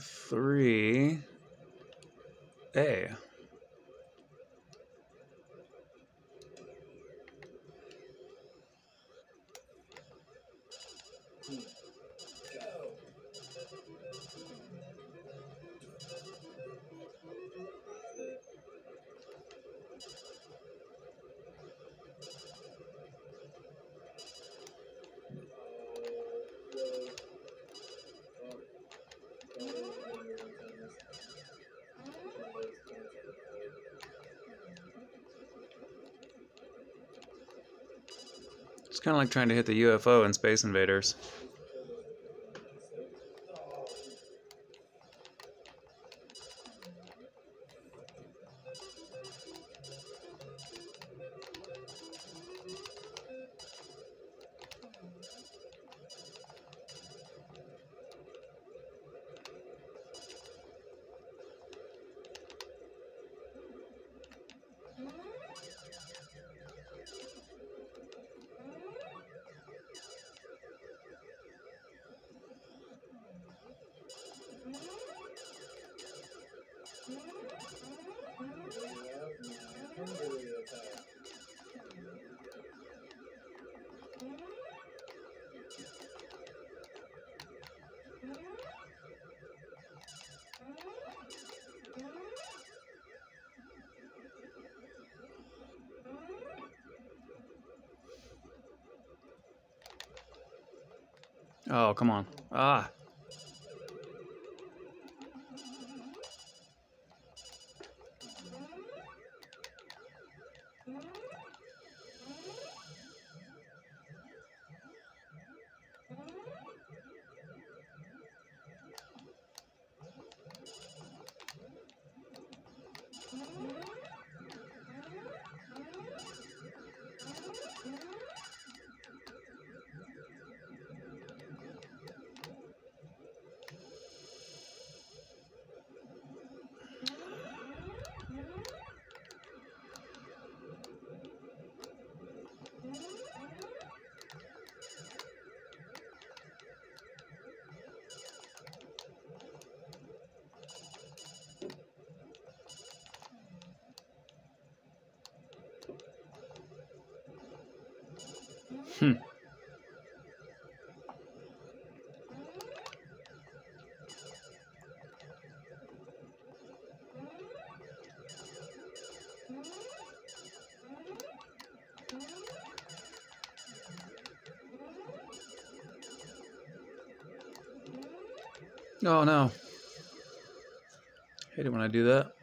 three A. It's kind of like trying to hit the UFO in Space Invaders. Oh, come on. Ah. Hmm. Oh no. Hate it when I do that.